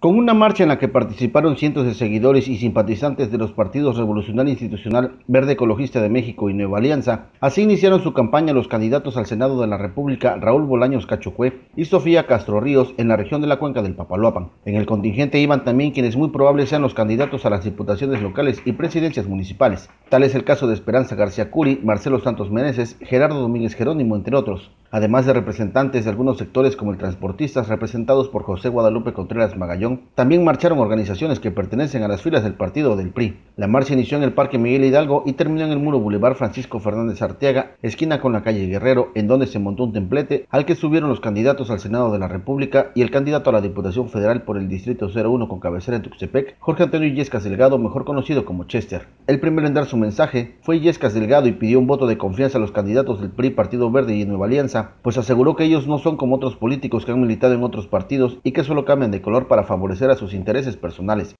Con una marcha en la que participaron cientos de seguidores y simpatizantes de los partidos Revolucionario Institucional, Verde Ecologista de México y Nueva Alianza, así iniciaron su campaña los candidatos al Senado de la República Raúl Bolaños Cachucue y Sofía Castro Ríos en la región de la cuenca del Papaloapan. En el contingente iban también quienes muy probable sean los candidatos a las diputaciones locales y presidencias municipales. Tal es el caso de Esperanza García Curi, Marcelo Santos Meneses, Gerardo Domínguez Jerónimo, entre otros, además de representantes de algunos sectores como el transportistas representados por José Guadalupe Contreras Magallón también marcharon organizaciones que pertenecen a las filas del partido del PRI. La marcha inició en el Parque Miguel Hidalgo y terminó en el muro Boulevard Francisco Fernández Arteaga, esquina con la calle Guerrero, en donde se montó un templete al que subieron los candidatos al Senado de la República y el candidato a la Diputación Federal por el Distrito 01 con cabecera en Tuxtepec, Jorge Antonio Illescas Delgado, mejor conocido como Chester. El primero en dar su mensaje fue Illescas Delgado y pidió un voto de confianza a los candidatos del PRI, Partido Verde y Nueva Alianza, pues aseguró que ellos no son como otros políticos que han militado en otros partidos y que solo cambian de color para favorecer a sus intereses personales.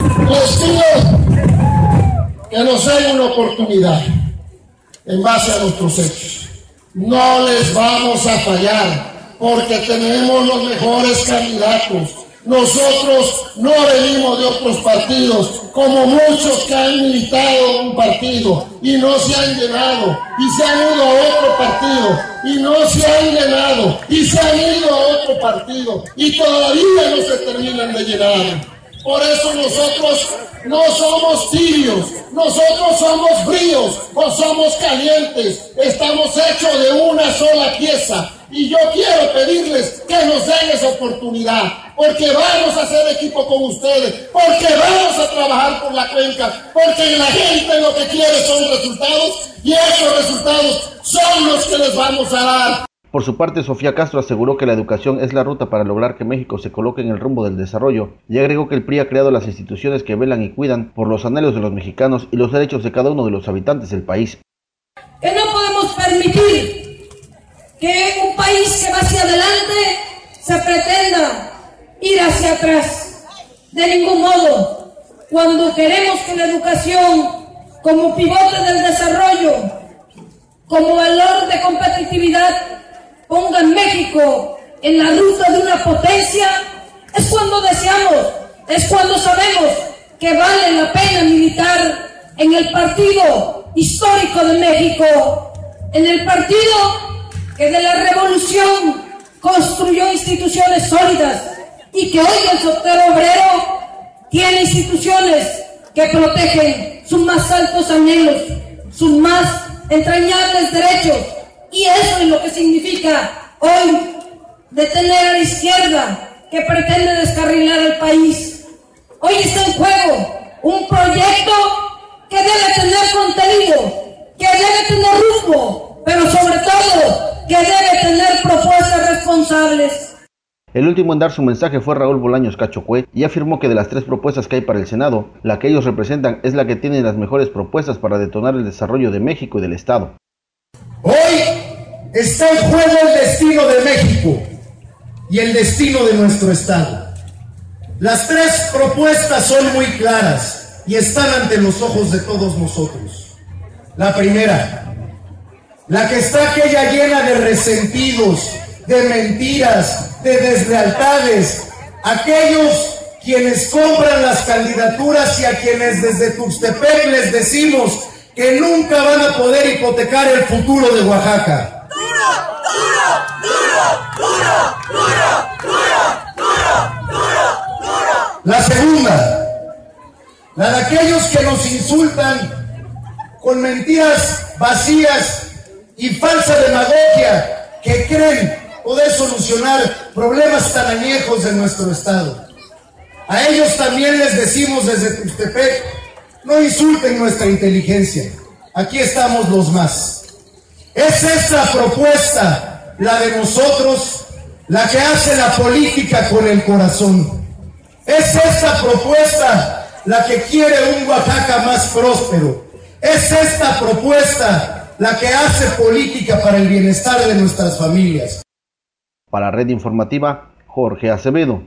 Les pido que nos den una oportunidad en base a nuestros hechos. No les vamos a fallar porque tenemos los mejores candidatos. Nosotros no venimos de otros partidos, como muchos que han militado en un partido y no se han llenado, y se han ido a otro partido y no se han llenado, y se han ido a otro partido y todavía no se terminan de llenar. Por eso nosotros no somos tibios, nosotros somos fríos o somos calientes, estamos hechos de una sola pieza. Y yo quiero pedirles que nos den esa oportunidad, porque vamos a hacer equipo con ustedes, porque vamos a trabajar por la cuenca, porque la gente lo que quiere son resultados y esos resultados son los que les vamos a dar. Por su parte, Sofía Castro aseguró que la educación es la ruta para lograr que México se coloque en el rumbo del desarrollo y agregó que el PRI ha creado las instituciones que velan y cuidan por los anhelos de los mexicanos y los derechos de cada uno de los habitantes del país. Que no podemos permitir que un país que va hacia adelante se pretenda ir hacia atrás. De ningún modo. Cuando queremos que la educación, como pivote del desarrollo, como valor de competitividad, ponga a México en la ruta de una potencia, es cuando deseamos, es cuando sabemos que vale la pena militar en el partido histórico de México, en el partido que de la revolución construyó instituciones sólidas y que hoy el sector obrero tiene instituciones que protegen sus más altos anhelos, sus más entrañables derechos. Y eso es lo que significa hoy detener a la izquierda que pretende descarrilar al país. Hoy está en juego un proyecto que debe tener contenido, que debe tener rumbo, pero sobre todo que debe tener propuestas responsables. El último en dar su mensaje fue Raúl Bolaños Cachocue y afirmó que de las tres propuestas que hay para el Senado, la que ellos representan es la que tiene las mejores propuestas para detonar el desarrollo de México y del Estado. Hoy está en juego el destino de México y el destino de nuestro Estado. Las tres propuestas son muy claras y están ante los ojos de todos nosotros. La primera, la que está aquella llena de resentidos, de mentiras, de deslealtades, aquellos quienes compran las candidaturas y a quienes desde Tuxtepec les decimos que nunca van a poder hipotecar el futuro de Oaxaca. La segunda, la de aquellos que nos insultan con mentiras vacías y falsa demagogia que creen poder solucionar problemas tan añejos de nuestro Estado. A ellos también les decimos desde Tuxtepec, no insulten nuestra inteligencia, aquí estamos los más. Es esta propuesta, la de nosotros, la que hace la política con el corazón. Es esta propuesta la que quiere un Oaxaca más próspero. Es esta propuesta la que hace política para el bienestar de nuestras familias. Para Red Informativa, Jorge Acevedo.